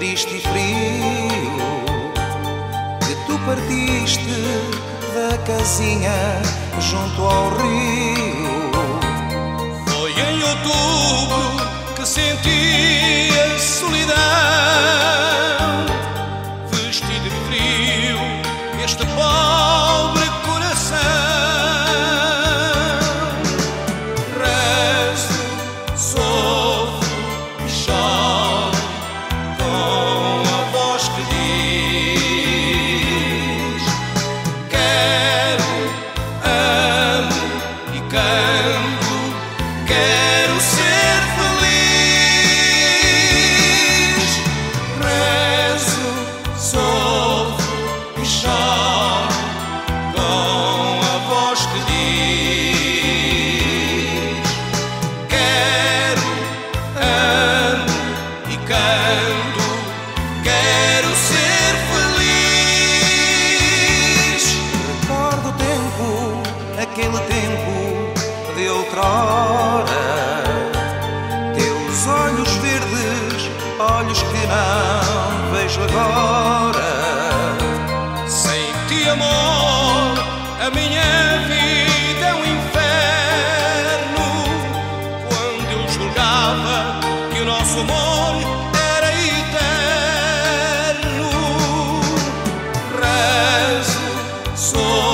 triste e frio, que tu partiste da casinha junto ao rio. catch the ball. Teus olhos verdes, olhos que não vejo agora. Sem ti, amor, a minha vida é um inferno. Quando eu julgava que o nosso amor era eterno, rezo, sofro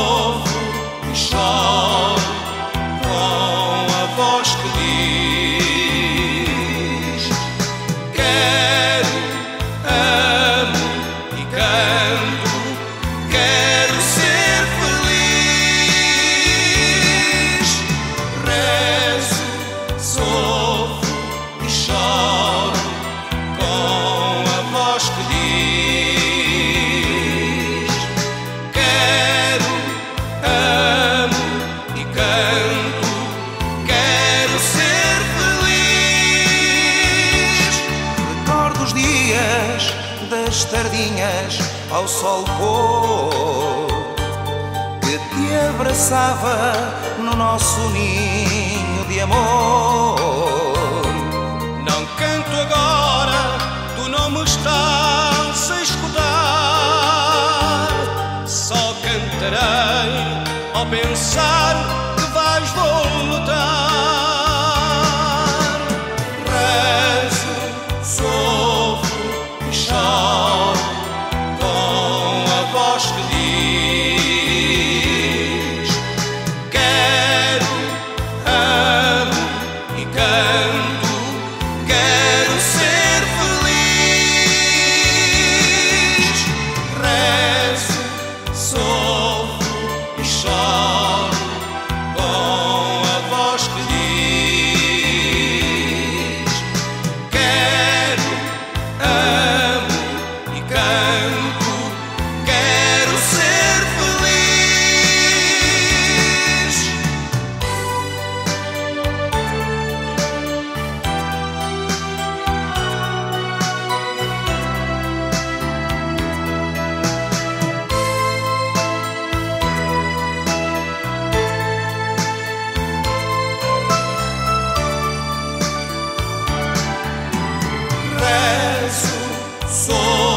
das tardinhas ao sol pôr que te abraçava no nosso ninho de amor. Não canto agora, tu não me estás a escutar. Só cantarei ao pensar que vais voltar. Rezo, sofro e choro